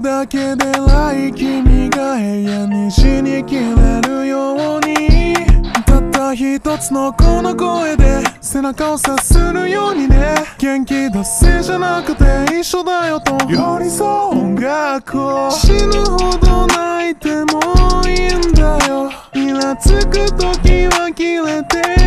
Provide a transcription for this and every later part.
だけでない君が永遠に死にきれるようにたった一つのこの声で背中を察するようにね。元気出せじゃなくて一緒だよと。寄り添う音楽を。死ぬほど泣いてもいいんだよ。イラつく時は切れて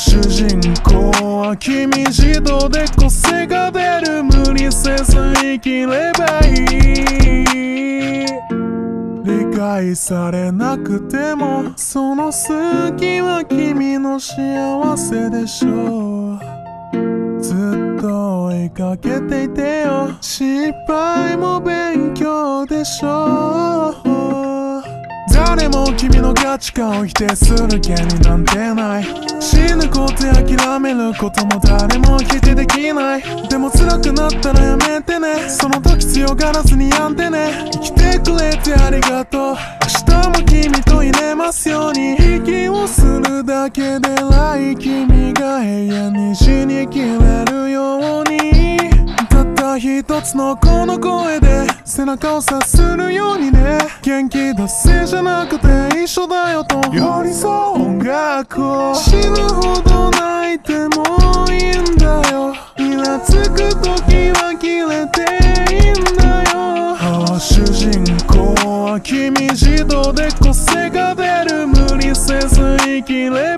主人公は君自動で個性が出る無理せず生きればいい。理解されなくてもその好きは君の幸せでしょう。ずっと追いかけていてよ。失敗も勉強でしょう。誰も君の価値観を否定する権利なんてない。死ぬことや諦めることも誰も否定できない。でも辛くなったらやめてね。その時強がらずにやんでね。生きてくれてありがとう。明日も君といれますように。息をするだけでない君が永遠に死にきれるように。たった一つのこの声で背中を察するようにね。元気出せじゃなくて一緒だよと。寄り添う音楽を。死ぬほど泣いてもいいんだよ。イラつく時は切れていいんだよ。ああ主人公は君自動で個性が出る。無理せず生きれ